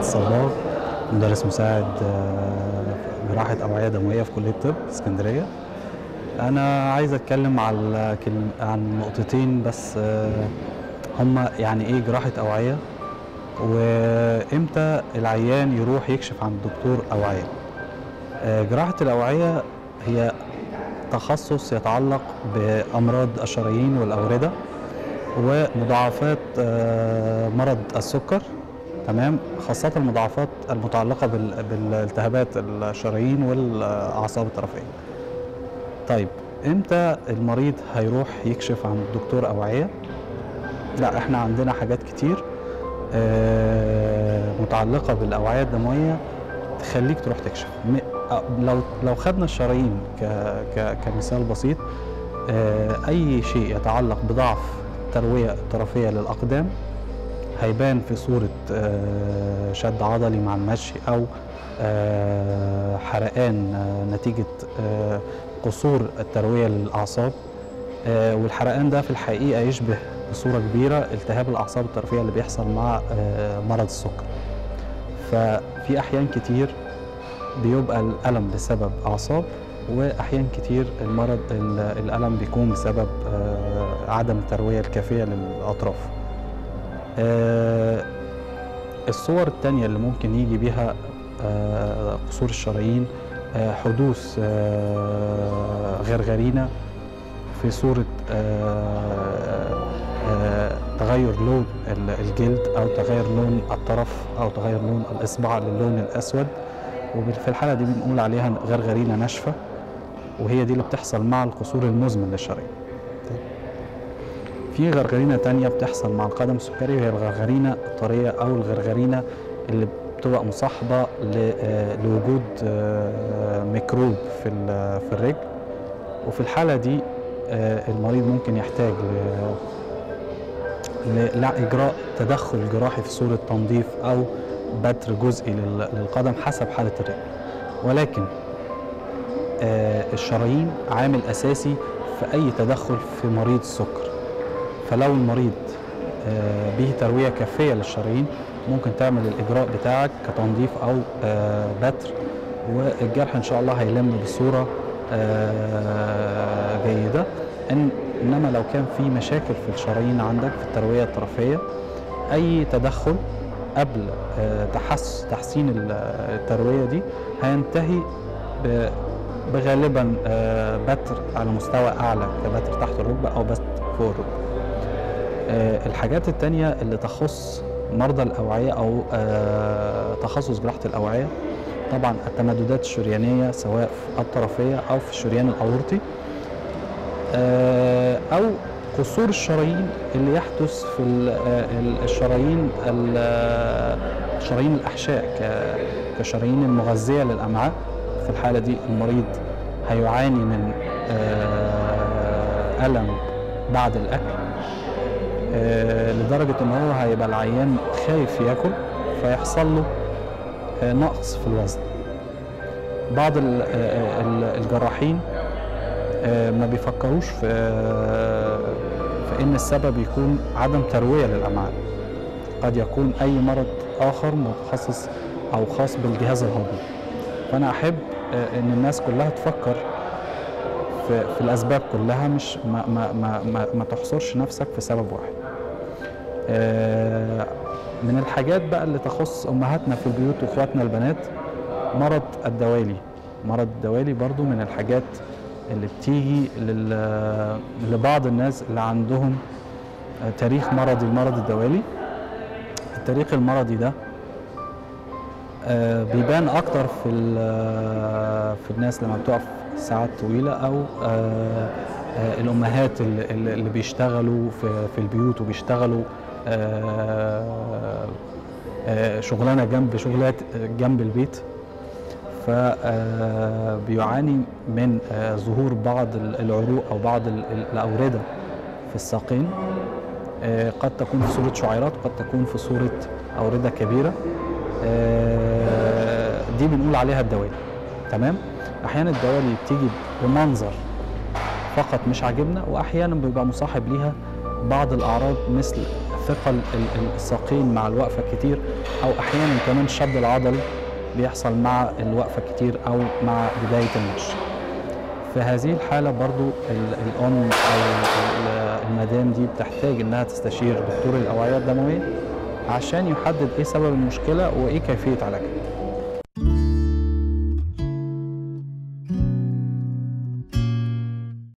الصباغ مدرس مساعد آه، جراحة أوعية دموية في كلية الطب اسكندرية. أنا عايز أتكلم على عن نقطتين بس آه، هما يعني إيه جراحة أوعية وإمتى العيان يروح يكشف عن دكتور أوعية. آه، جراحة الأوعية هي تخصص يتعلق بأمراض الشرايين والأوردة ومضاعفات مرض السكر تمام خاصة المضاعفات المتعلقة بال- بالالتهابات الشرايين والأعصاب الطرفية طيب إمتى المريض هيروح يكشف عن دكتور أوعية لا إحنا عندنا حاجات كتير آه، متعلقة بالأوعية الدموية تخليك تروح تكشف. لو لو خدنا الشرايين كمثال بسيط آه، أي شيء يتعلق بضعف التروية الطرفية للأقدام هيبان في صورة آه، شد عضلي مع المشي أو آه، حرقان آه، نتيجة قصور التروية للأعصاب. والحرقان ده في الحقيقة يشبه بصورة كبيرة التهاب الأعصاب الطرفية اللي بيحصل مع مرض السكر. ففي أحيان كتير بيبقى الألم بسبب أعصاب وأحيان كتير المرض ال- الألم بيكون بسبب عدم التروية الكافية للأطراف. الصور التانية اللي ممكن يجي بيها آه، قصور الشرايين آه، حدوث آه، غرغرينة في صورة آه، آه، تغير لون ال- الجلد أو تغير لون الطرف أو تغير لون الإصبع للون الأسود. وفي الحالة دي بنقول عليها غرغرينة ناشفة. وهي دي اللي بتحصل مع القصور المزمن للشرايين. في غرغرينة تانية بتحصل مع القدم السكري وهي الغرغرينة الطرية أو الغرغرينة اللي بتبقى مصاحبة ل- آه، لوجود آه، ميكروب في في الرجل. وفي الحالة دي آه، المريض ممكن يحتاج ل- ل- لإجراء تدخل جراحي في صورة تنظيف أو بتر جزئي لل- للقدم حسب حالة الرجل. ولكن الشرايين عامل أساسي في أي تدخل في مريض السكر فلو المريض آه، به تروية كافية للشرايين ممكن تعمل الإجراء بتاعك كتنظيف أو آه، بتر والجرح إن شاء الله هيلم بصورة آه، جيدة. إن إنما لو كان في مشاكل في الشرايين عندك في التروية الطرفية أي تدخل قبل تحس تحسين ال- التروية دي هينتهي بغالبا بتر على مستوى أعلى كبتر تحت الركبة أو بتر فوق الركبة. الحاجات التانية اللي تخص مرضى الأوعية أو آه، تخصص جراحة الأوعية طبعا التمددات الشريانية سواء في الطرفية أو في الشريان الأورطي آه، أو قصور الشرايين اللي يحدث في ال- آه، ال- الشرايين ال- آه، شرايين الأحشاء كشرايين المغذية للأمعاء. في الحالة دي المريض هيعاني من آه، ألم بعد الأكل. آه، لدرجة إن هو هيبقى العيان خايف ياكل فيحصل له آه، نقص في الوزن. بعض آه، ال- الجراحين ما بيفكروش في في إن السبب يكون عدم تروية للأمعاء. قد يكون أي مرض آخر متخصص أو خاص بالجهاز الهضمي. فأنا أحب إن الناس كلها تفكر في, في الأسباب كلها مش ما ما ما ما, ما تحصرش نفسك في سبب واحد. آه، من الحاجات بقى اللي تخص أمهاتنا في البيوت وإخواتنا البنات مرض الدوالي. مرض الدوالي برضو من الحاجات اللي بتيجي لبعض الناس اللي عندهم تاريخ مرضي المرض الدوالي. التاريخ المرضي ده آه، بيبان أكتر في ال- في الناس لما بتقف ساعات طويلة أو آه، آه، الأمهات اللي, بيشتغلوا في البيوت وبيشتغلوا آه، شغلانة جنب شغلات جنب البيت. فبيعاني من ظهور بعض ال- العروق أو بعض ال- ال- الأوردة في الساقين. قد تكون في صورة شعيرات قد تكون في صورة أوردة كبيرة. دي بنقول عليها الدوالي تمام؟ أحيانا الدوالي بتيجي بمنظر فقط مش عاجبنا وأحيانا بيبقى مصاحب ليها بعض الأعراض مثل ثقل ال- ال- الساقين مع الوقفة كتير أو أحيانا كمان شد العضل بيحصل مع الوقفة كتير أو مع بداية المشي في هذه الحالة برضو ال- الأم أو ال- المدام دي بتحتاج إنها تستشير دكتور الأوعية الدموية عشان يحدد إيه سبب المشكلة وإيه كيفية علاجها.